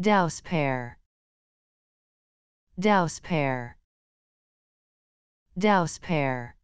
Douse pair. Douse pair. Douse pair.